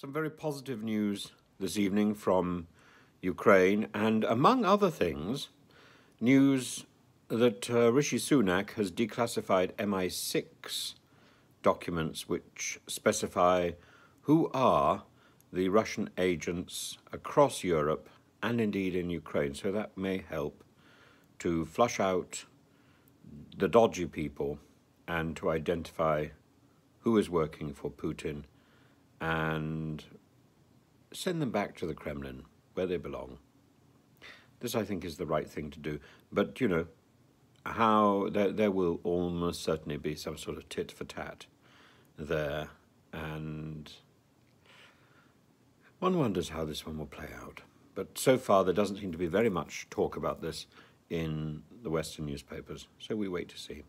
Some very positive news this evening from Ukraine, and among other things, news that uh, Rishi Sunak has declassified MI6 documents which specify who are the Russian agents across Europe and indeed in Ukraine. So that may help to flush out the dodgy people and to identify who is working for Putin and send them back to the Kremlin where they belong. This, I think, is the right thing to do. But, you know, how there, there will almost certainly be some sort of tit for tat there. And one wonders how this one will play out. But so far, there doesn't seem to be very much talk about this in the Western newspapers. So we wait to see.